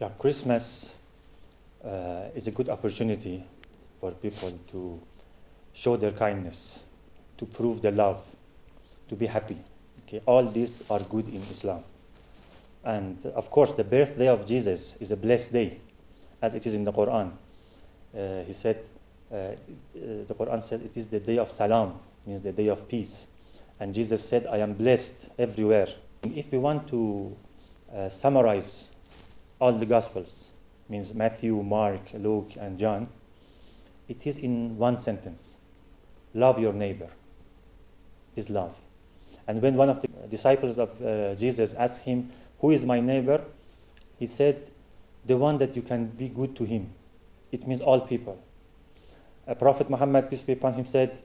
Yeah, Christmas uh, is a good opportunity for people to show their kindness, to prove their love, to be happy. Okay, all these are good in Islam. And of course, the birthday of Jesus is a blessed day, as it is in the Quran. Uh, he said, uh, uh, the Quran said it is the day of salam, means the day of peace. And Jesus said, I am blessed everywhere. If we want to uh, summarize all the Gospels, means Matthew, Mark, Luke, and John, it is in one sentence love your neighbor. Is love. And when one of the disciples of uh, Jesus asked him, Who is my neighbor? He said, The one that you can be good to him. It means all people. Uh, Prophet Muhammad, peace be upon him, said,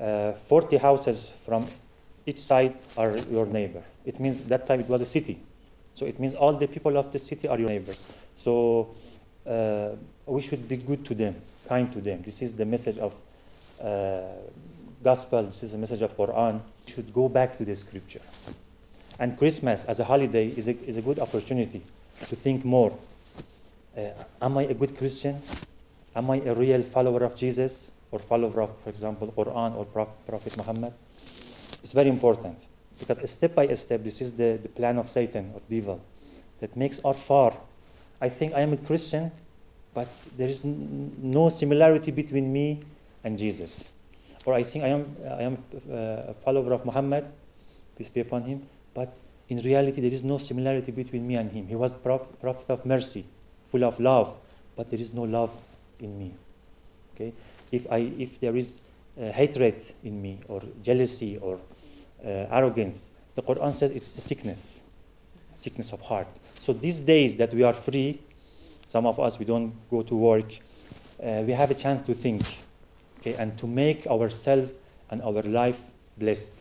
uh, 40 houses from each side are your neighbor. It means that time it was a city. So it means all the people of the city are your neighbors. So uh, we should be good to them, kind to them. This is the message of uh, gospel. This is the message of Quran. We should go back to the scripture. And Christmas as a holiday is a, is a good opportunity to think more. Uh, am I a good Christian? Am I a real follower of Jesus or follower of, for example, Quran or Prophet Muhammad? It's very important because step by step, this is the, the plan of Satan or devil that makes us far. I think I am a Christian, but there is no similarity between me and Jesus. Or I think I am, I am uh, a follower of Muhammad, peace be upon him, but in reality there is no similarity between me and him. He was prophet of mercy, full of love, but there is no love in me. Okay? If, I, if there is uh, hatred in me, or jealousy, or arrogance, the Quran says it's a sickness, sickness of heart. So these days that we are free, some of us we don't go to work, uh, we have a chance to think, okay, and to make ourselves and our life blessed.